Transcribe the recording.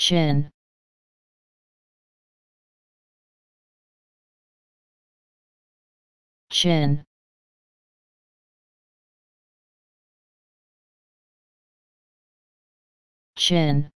chin chin chin